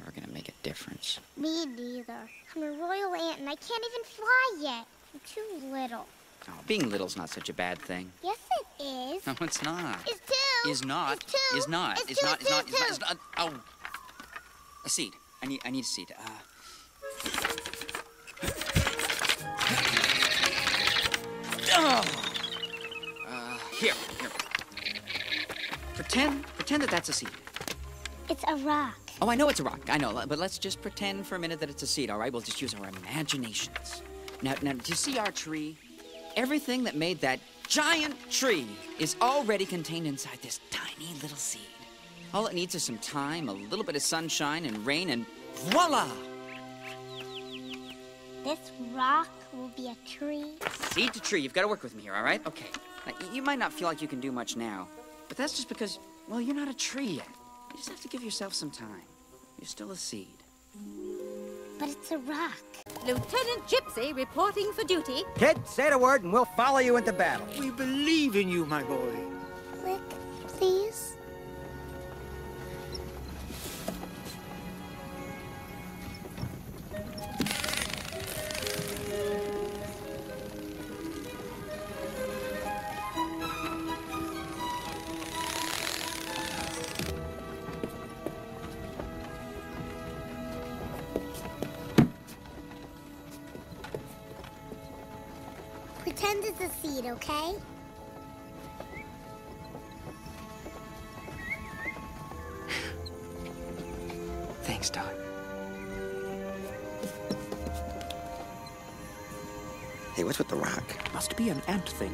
never gonna make a difference. Me neither. I'm a royal ant and I can't even fly yet. I'm too little. Oh, being little's not such a bad thing. Yes, it is. No, it's not. It's too. Is not. It's too. Is not. It's Is too, not. it's Is not. too, Is not. it's Is not. Oh. A seed. I need. I need a seed. Uh. Oh. Uh, here. Here. Pretend. Pretend that that's a seed. It's a rock. Oh, I know it's a rock. I know, but let's just pretend for a minute that it's a seed, all right? We'll just use our imaginations. Now, now, do you see our tree? Everything that made that giant tree is already contained inside this tiny little seed. All it needs is some time, a little bit of sunshine and rain, and voila! This rock will be a tree. Seed to tree. You've got to work with me here, all right? Okay. Now, you might not feel like you can do much now, but that's just because, well, you're not a tree yet. You just have to give yourself some time. You're still a seed. But it's a rock. Lieutenant Gypsy reporting for duty. Kid, say the word and we'll follow you into battle. We believe in you, my boy. Pretend it's a seed, okay? Thanks, Dot. Hey, what's with the rock? Must be an ant thing.